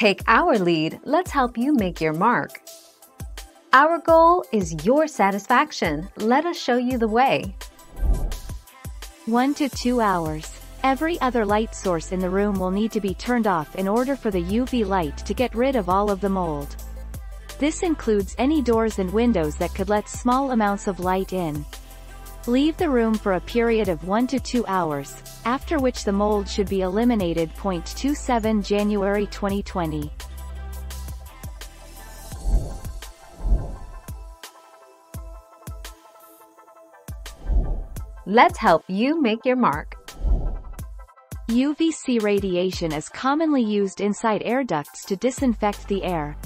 Take our lead, let's help you make your mark. Our goal is your satisfaction. Let us show you the way. 1 to 2 hours. Every other light source in the room will need to be turned off in order for the UV light to get rid of all of the mold. This includes any doors and windows that could let small amounts of light in. Leave the room for a period of 1 to 2 hours, after which the mold should be eliminated. 27 January 2020. Let's help you make your mark. UVC radiation is commonly used inside air ducts to disinfect the air.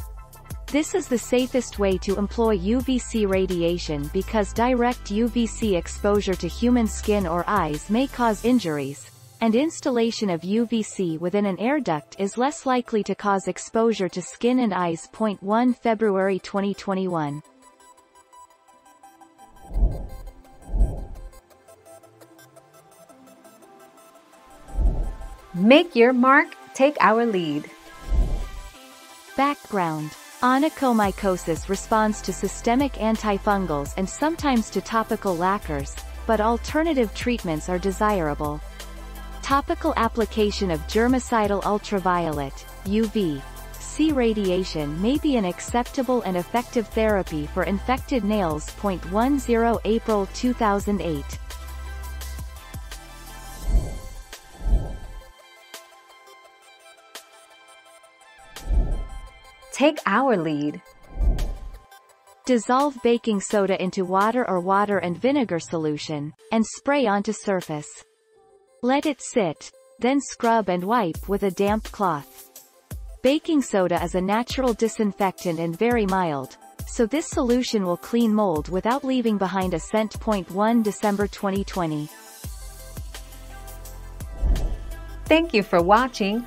This is the safest way to employ UVC radiation because direct UVC exposure to human skin or eyes may cause injuries, and installation of UVC within an air duct is less likely to cause exposure to skin and eyes. 1 February 2021 Make your mark, take our lead. Background Onychomycosis responds to systemic antifungals and sometimes to topical lacquers, but alternative treatments are desirable. Topical application of germicidal ultraviolet UV, C radiation may be an acceptable and effective therapy for infected nails. 10 April 2008 Take our lead. Dissolve baking soda into water or water and vinegar solution, and spray onto surface. Let it sit, then scrub and wipe with a damp cloth. Baking soda is a natural disinfectant and very mild, so this solution will clean mold without leaving behind a scent. 1 December 2020 Thank you for watching.